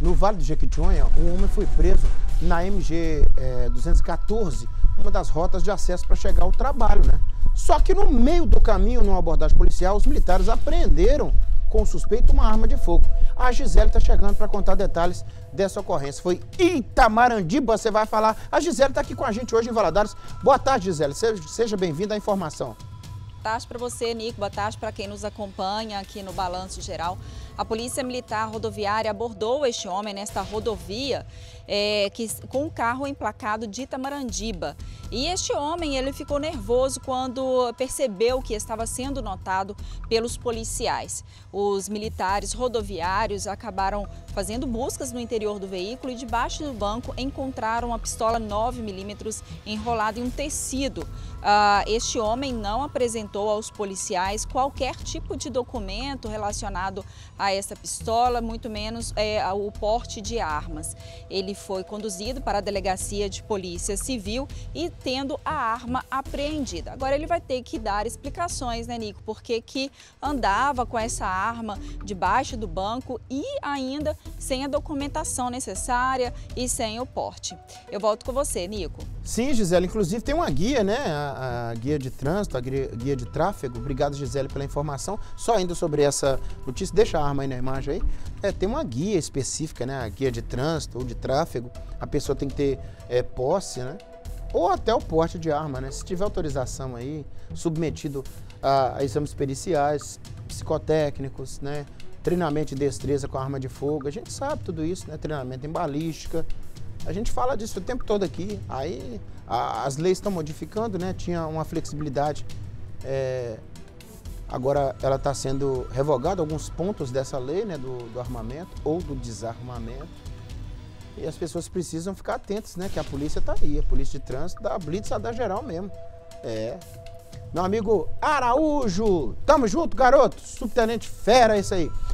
No Vale do Jequitinhonha, um homem foi preso na MG é, 214, uma das rotas de acesso para chegar ao trabalho, né? Só que no meio do caminho, numa abordagem policial, os militares apreenderam com o suspeito uma arma de fogo. A Gisele está chegando para contar detalhes dessa ocorrência. Foi Itamarandiba, você vai falar. A Gisele está aqui com a gente hoje em Valadares. Boa tarde, Gisele. Seja bem-vinda à informação. Tarde para você, Nico. Boa tarde para quem nos acompanha aqui no Balanço Geral. A Polícia Militar Rodoviária abordou este homem nesta rodovia é, que, com um carro emplacado de Itamarandiba. E este homem ele ficou nervoso quando percebeu que estava sendo notado pelos policiais. Os militares rodoviários acabaram fazendo buscas no interior do veículo e debaixo do banco encontraram uma pistola 9mm enrolada em um tecido. Uh, este homem não apresentou aos policiais qualquer tipo de documento relacionado a essa pistola, muito menos é, o porte de armas. Ele foi conduzido para a delegacia de polícia civil e tendo a arma apreendida. Agora ele vai ter que dar explicações, né, Nico? Porque que andava com essa arma debaixo do banco e ainda sem a documentação necessária e sem o porte. Eu volto com você, Nico. Sim, Gisele. Inclusive tem uma guia, né? A, a guia de trânsito, a guia de tráfego. Obrigado, Gisele, pela informação. Só ainda sobre essa notícia, deixa a arma aí na imagem aí. É, tem uma guia específica, né? A guia de trânsito ou de tráfego. A pessoa tem que ter é, posse, né? Ou até o porte de arma, né? Se tiver autorização aí, submetido a, a exames periciais, psicotécnicos, né? Treinamento de destreza com arma de fogo. A gente sabe tudo isso, né? Treinamento em balística. A gente fala disso o tempo todo aqui. Aí a, as leis estão modificando, né? Tinha uma flexibilidade. É, agora ela está sendo revogada alguns pontos dessa lei, né? Do, do armamento ou do desarmamento. E as pessoas precisam ficar atentas, né? Que a polícia está aí, a polícia de trânsito da blitz, a da geral mesmo. É. Meu amigo Araújo, tamo junto, garoto. Subtenente fera, isso aí.